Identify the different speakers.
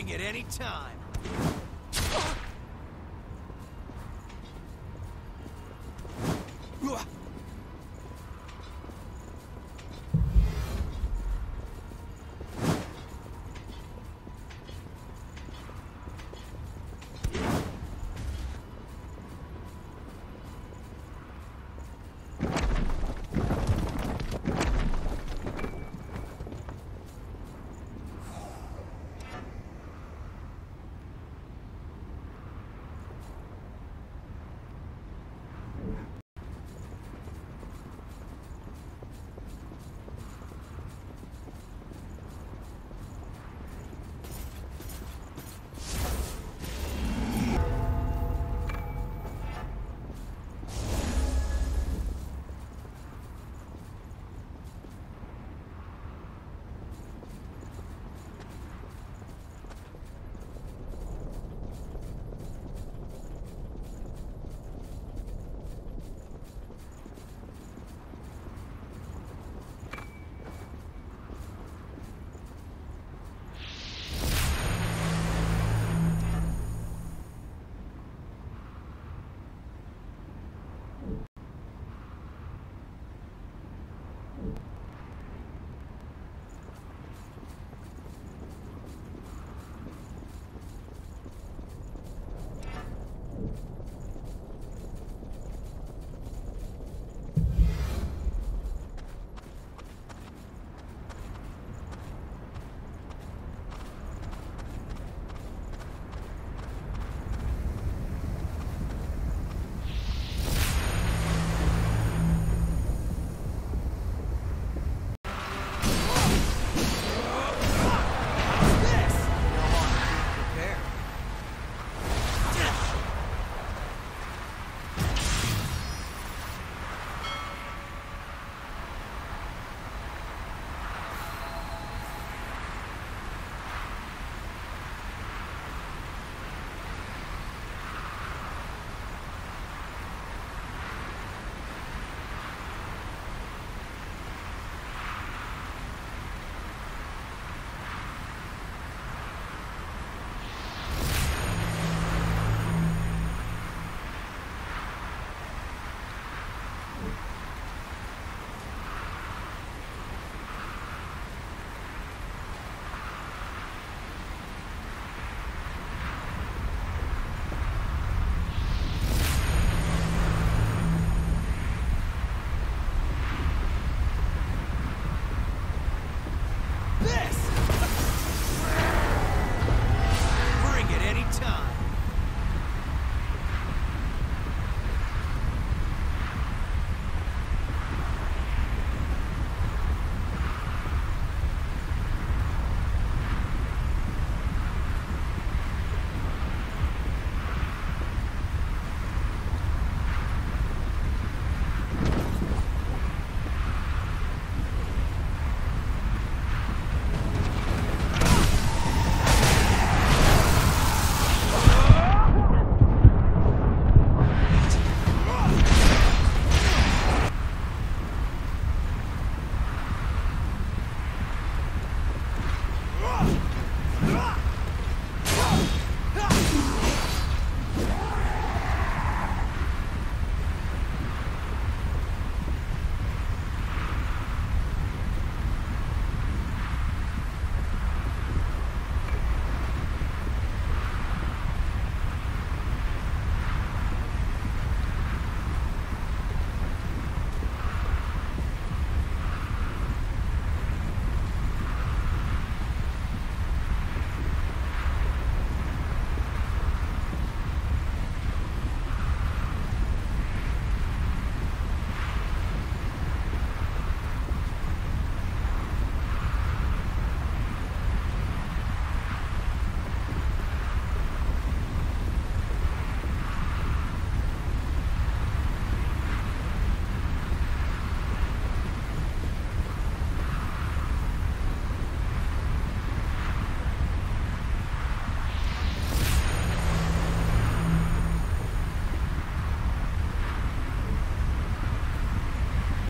Speaker 1: Bring it any time.